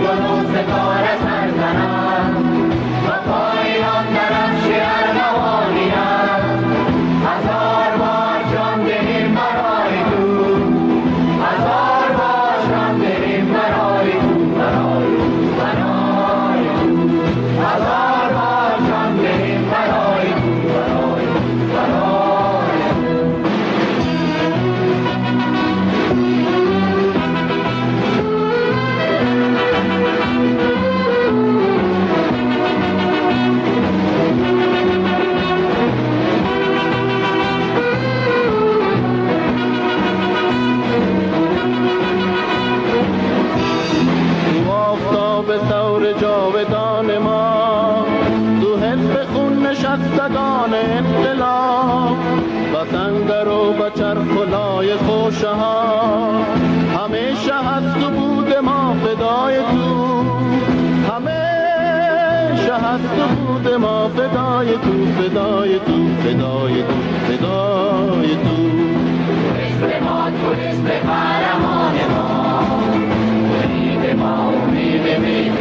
Dios nos regala. خواهان انقلاب وطن در و بچر خلای ها همیشه هست و بود ما فدای تو. همیشه هست و بود ما فدای تو فدای تو فدای تو فدای تو. اسم ما تو اسم قهرمان ما. امید ما امید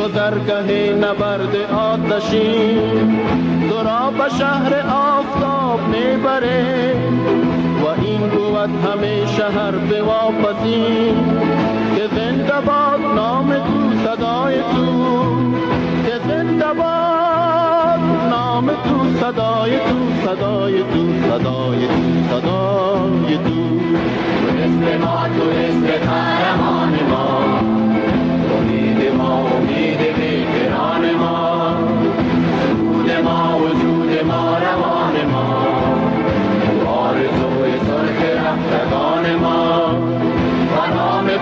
و درگه نبرد آتشین تو را به شهر آفتاب می‌بره و این بود همه شهر به واپسین که زنده باد نام تو صدای تو. که زنده باد نام تو صدای تو صدای تو صدای تو صدای تو, صدای تو.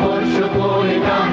Porsche Polygon.